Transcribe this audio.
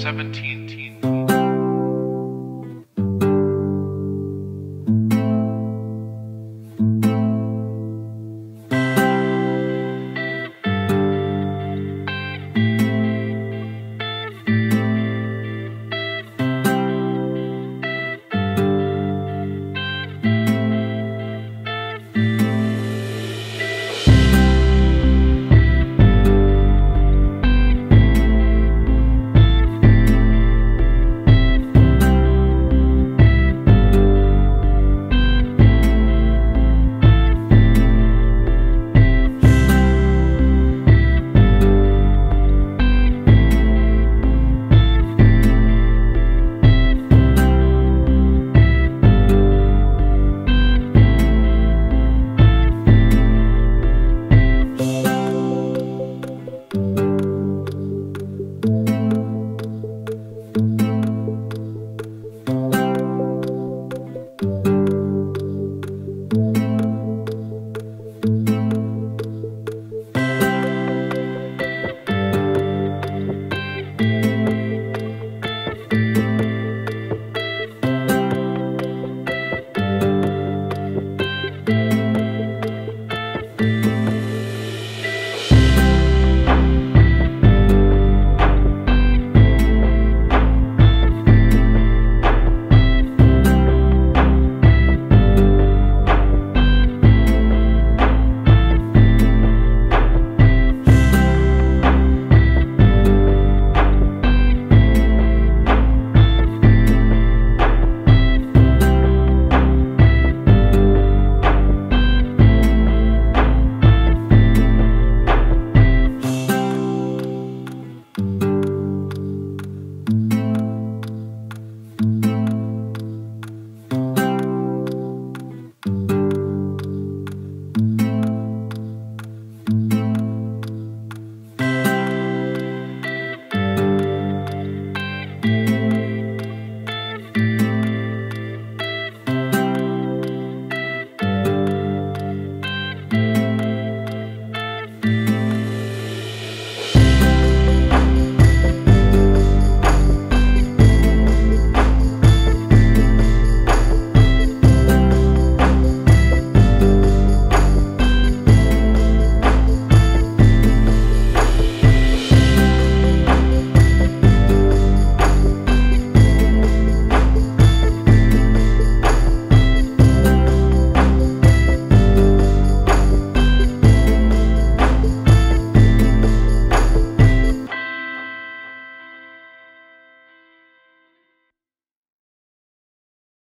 17.